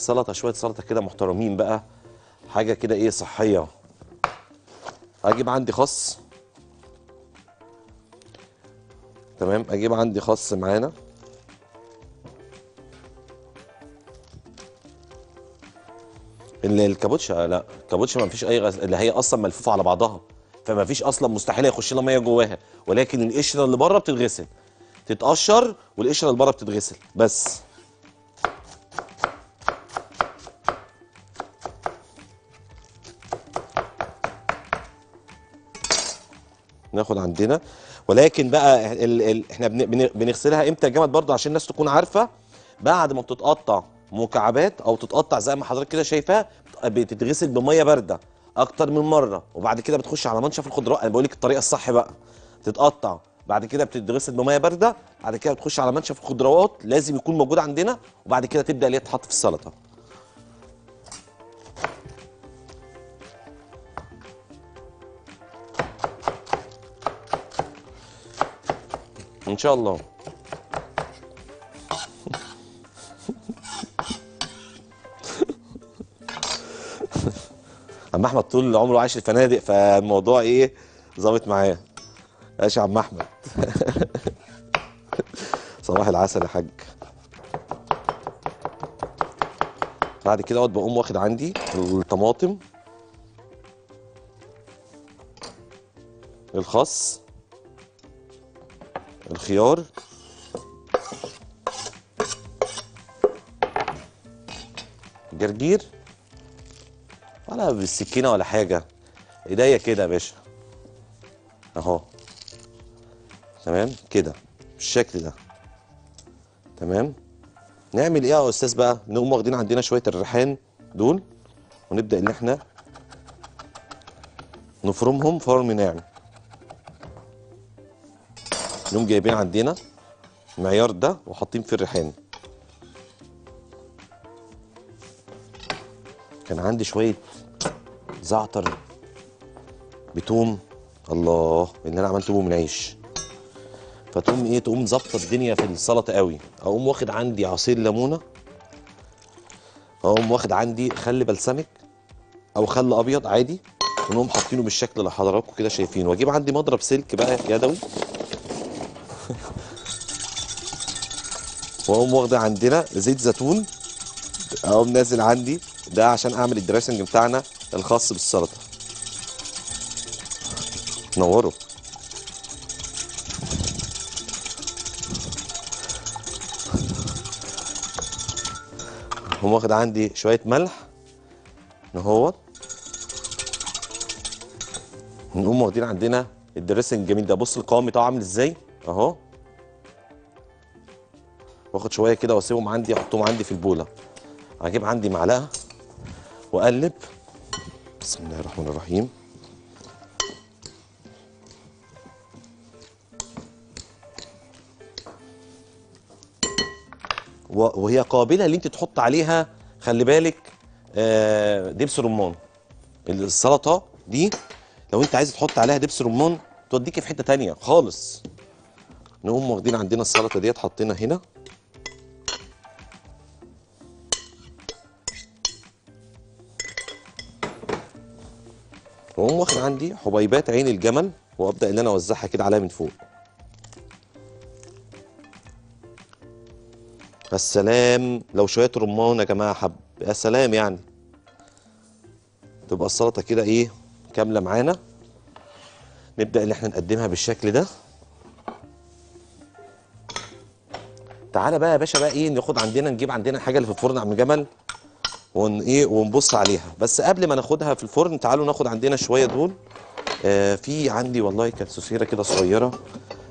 سلطة شوية سلطة كده محترمين بقى. حاجة كده إيه صحية. أجيب عندي خس تمام أجيب عندي خس معانا. ال- الكابوتشا لا الكابوتشا ما فيش أي غز... اللي هي أصلا ملفوفة على بعضها. فما فيش أصلا مستحيل يخش لها مية جواها. ولكن القشرة اللي بره بتتغسل. تتقشر والقشرة اللي بره بتتغسل. بس. ناخد عندنا. ولكن بقى ال... ال... إحنا بن... بن... بنغسلها إمتى يا جماعة؟ برضه عشان الناس تكون عارفة بعد ما بتتقطع مكعبات أو تتقطع زي ما حضرتك كده شايفاها بتتغسل بمية باردة أكتر من مرة. وبعد كده بتخش على منشف الخضروات. أنا بقول لك الطريقة الصح بقى تتقطع. بعد كده بتتغسل بمية باردة. بعد كده بتخش على منشف الخضروات لازم يكون موجود عندنا. وبعد كده تبدأ اللي تتحط في السلطة. إن شاء الله. عم أحمد طول عمره عايش الفنادق فالموضوع إيه ظابط معاه. ماشي يا عم أحمد؟ صباح العسل يا حاج. بعد كده أقعد بقوم واخد عندي الطماطم. الخس. الخيار. جرجير. ولا بالسكينة ولا حاجة. إيديا كده يا باشا. أهو. تمام؟ كده. بالشكل ده. تمام؟ نعمل إيه يا أستاذ بقى؟ نقوم واخدين عندنا شوية الريحان دول ونبدأ إن إحنا نفرمهم فرم ناعم. نقوم جايبين عندنا المعيار ده وحاطين فيه الريحان. كان عندي شوية زعتر بتوم. الله اللي أنا عملته من عيش فتقوم إيه تقوم ظابطة الدنيا في السلطة قوي. أقوم واخد عندي عصير ليمونة. أقوم واخد عندي خل بلسمك أو خل أبيض عادي ونقوم حاطينه بالشكل اللي حضراتكم كده شايفينه. وأجيب عندي مضرب سلك بقى يدوي. واقوم واخد عندنا زيت زيتون. اقوم نازل عندي ده عشان اعمل الدريسنج بتاعنا الخاص بالسلطة. نوروا واخد عندي شوية ملح. اهوت نقوم واخدين عندنا الدريسنج الجميل ده. بص القوام بتاعه عامل إزاي. اهو. واخد شوية كده واسيبهم عندي احطهم عندي في البولة. هجيب عندي معلقة وأقلب. بسم الله الرحمن الرحيم. وهي قابلة اللي أنت تحط عليها خلي بالك آه، دبس رمان. السلطة دي لو أنت عايز تحط عليها دبس رمان توديكي في حتة تانية خالص. نقوم واخدين عندنا السلطة ديت حاطينها هنا. واقوم واخد عندي حبيبات عين الجمل وأبدأ إن أنا أوزعها كده عليها من فوق. السلام لو شوية رمان يا جماعة حب. يا سلام يعني. تبقى السلطة كده إيه كاملة معانا. نبدأ إن إحنا نقدمها بالشكل ده. تعالى بقى يا باشا بقى إيه ناخد عندنا نجيب عندنا حاجة اللي في الفرن عم جمل ون إيه ونبص عليها. بس قبل ما ناخدها في الفرن تعالوا ناخد عندنا شوية دول. آه في عندي والله كانت سوسيرة كده صغيرة.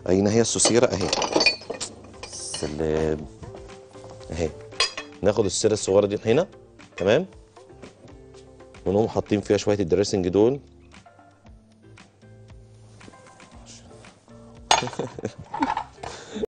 أين هي السوسيرة؟ أهي. سلام. أهي. ناخد السيرة الصغيرة دي هنا. تمام. ونقوم حاطين فيها شوية الدريسنج دول.